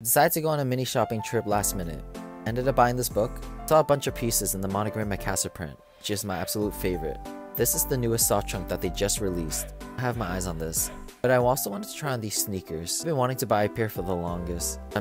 Decided to go on a mini shopping trip last minute. Ended up buying this book. Saw a bunch of pieces in the Monogram macassar print, which is my absolute favorite. This is the newest soft trunk that they just released. I have my eyes on this. But I also wanted to try on these sneakers. I've been wanting to buy a pair for the longest.